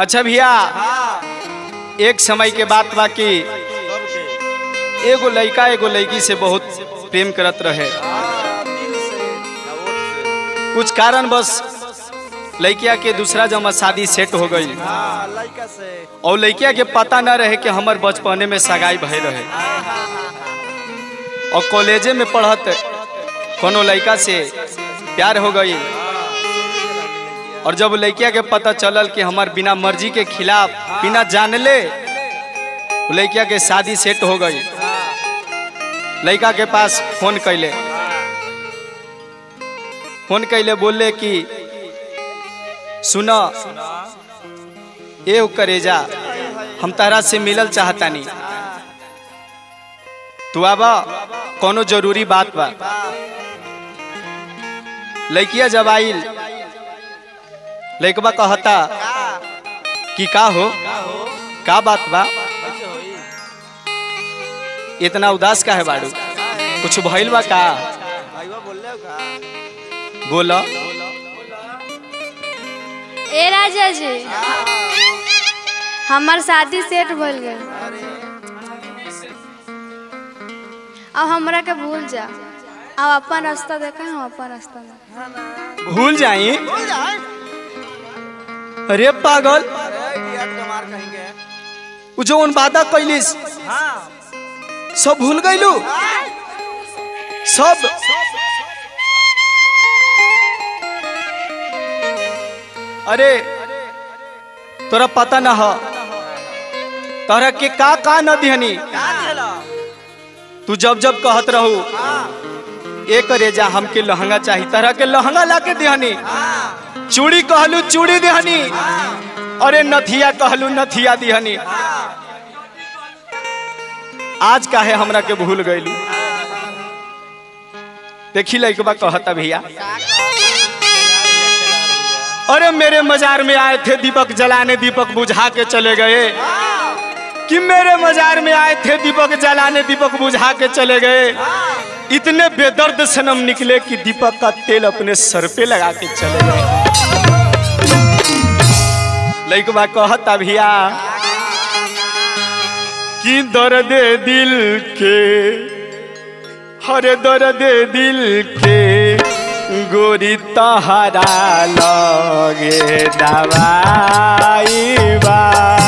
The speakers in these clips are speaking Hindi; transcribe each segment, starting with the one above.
अच्छा भैया, एक समय के बात बाकी एगो लड़का एगो लड़की से बहुत प्रेम करत रहे। कुछ कारण बस, लड़किया के दूसरा जमा शादी सेट हो गई। और लड़किया के पता न रहे कि हमर बचपने में सगाई भय रहे। और कॉलेजे में पढ़त, कोनो लड़का से प्यार हो गई। और जब लड़किया के पता चलल कि हमार बिना मर्ज़ी के खिलाफ, बिना जानले वो लड़किया के शादी सेट हो गई। लड़का के पास फ़ोन कैले फ़ोन कैले बोले कि, सुना, ए करेजा हम तारा से मिलल चाहतानी। तू आबा, कोनो ज़रूरी बात बा। लड़किया जब आइल लड़कबा कहता कि का हो? का बात बा? इतना उदास का है बाड़ू? कुछ भइल बा का? बोल। ए राजा जी हमार शादी सेट भइल गए अब हमरा के भूल जा। अब अपन रास्ता देखा हम अपन रास्ता में भूल जाई? अरे पागल। जो उन वादा कैलिस हाँ सब भूल गईलू सब। अरे, तोरा पता न ह, तोरा के का का न दिहनी? तू जब जब कहत रहू, एक रेजा हमके लहंगा चाहिए तरह के लहंगा ला के दिहनी? चूड़ी कहलू चूड़ी दिहनी। अरे नथिया कहलू नथिया दिहनी। आज काहे हमरा के भूल गईलू देखी लइकबा कहता भैया। अरे मेरे मजार में आए थे दीपक जलाने, दीपक बुझा के चले गए। कि मेरे मजार में आए थे दीपक जलाने, दीपक बुझा के चले गए। इतने बेदर्द सनम निकले कि दीपक का तेल अपने सर पे लगा के चले गए। लइकबा कहता भैया कि दर्द दिल के? हरे दर्द दिल के। गोरी तहरा लगे दवाई बा।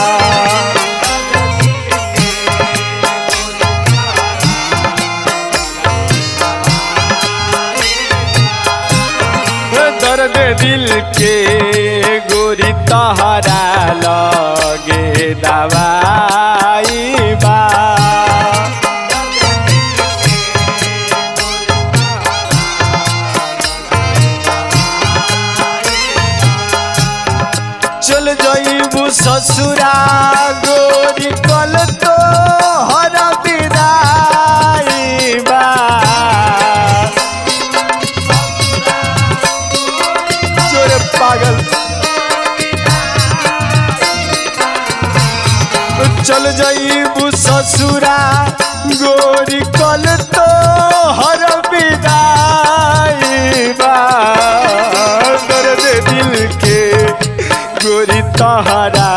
दिल के गोरी तहरा लगे दवाई बा। चल जाइबू ससुरा ससुरा गोरी कल तो हर विदाई दर्द दिल के गोरी तहरा।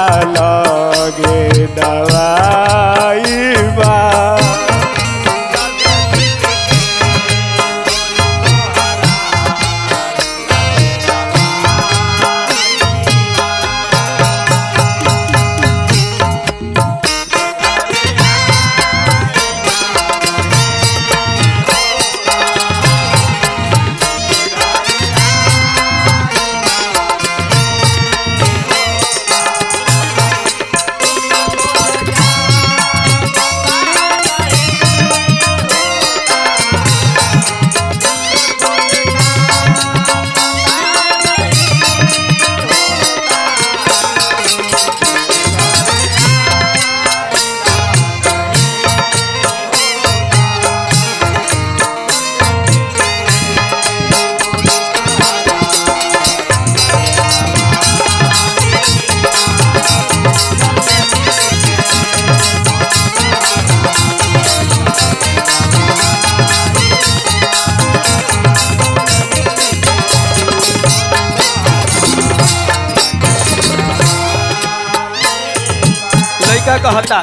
कहता।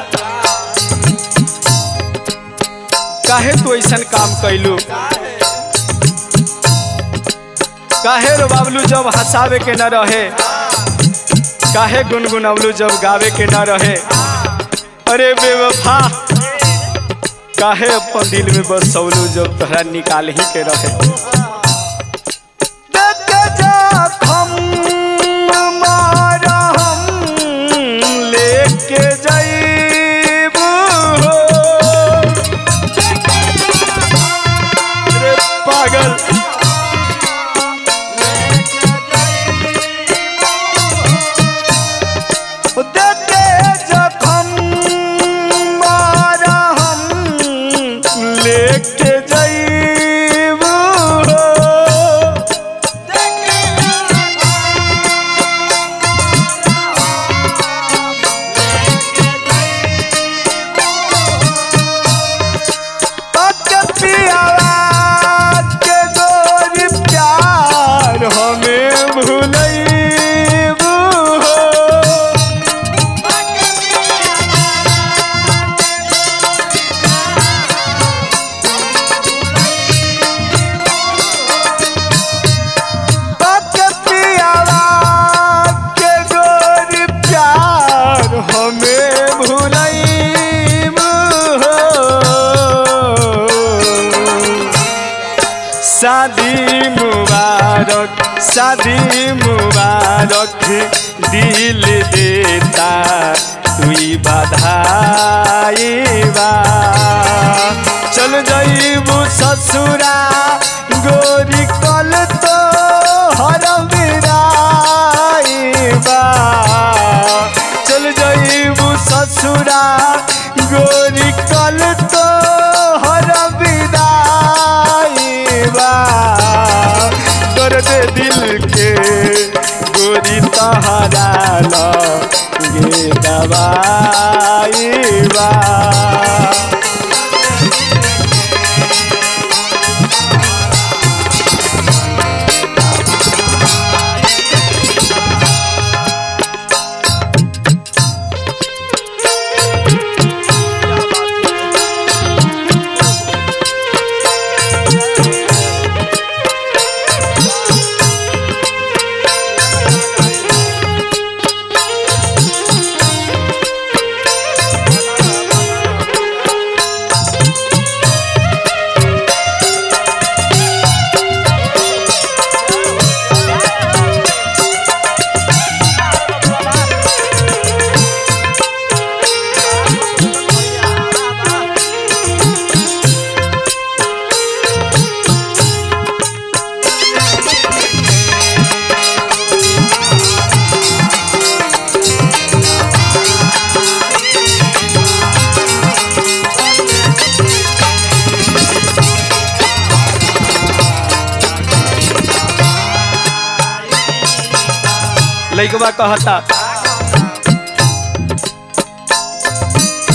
काहे तू ऐसन काम कैलू काहे रो बाबलू जब हंसावे के न रहे? काहे गुनगुनवलू जब गावे के न रहे? अरे बेवफा। काहे अपन दिल में बसौलू जब तोहरा निकाल ही के रहे? शादी मुबारक दिल देता, तुई बधाई बा चल जाइबू ससुरा, गोरी कल तो हर बा चल जाइबू ससुरा, गोरी लइकवा कहता,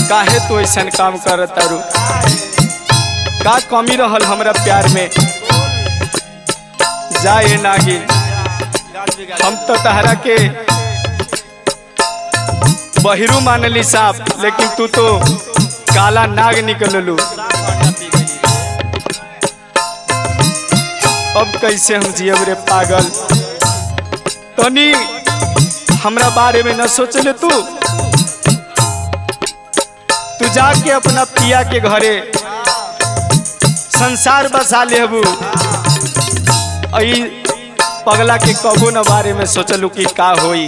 काहे तू ऐसन काम कर तारू का कमी रहल हमरा प्यार में? जाए नागी हम तो तहरा के बहिरू मानली साहब लेकिन तू तो काला नाग निकललू। अब कैसे हम जियब रे पागल? तनी हमरा बारे में न सोचले तू। तू जाके अपना पिया के घरे संसार बसा अई पगला के कबू न बारे में सोचलू कि का होई।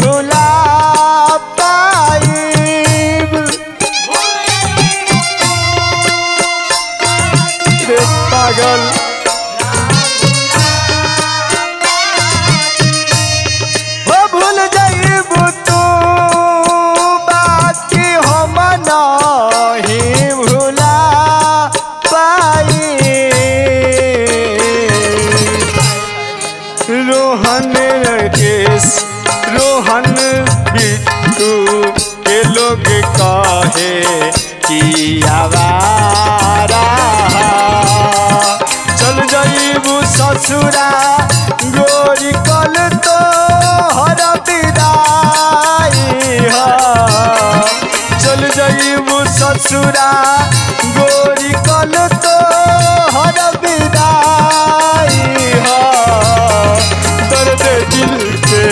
solo ससुरा गोरी कल तो हर विदाई दर्द दिल के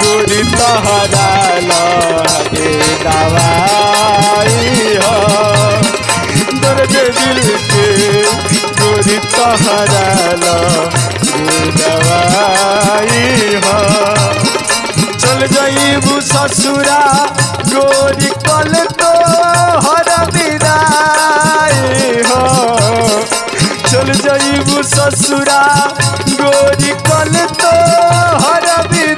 गोरी तहरा लगे दवाई दर्द दिल के गोरी तहरा लगे दवाई चल जाइबू ससुरा गोरी कल तो हर विदाई हो। चल जाइबू ससुरा गोरी कल तो हर विदाई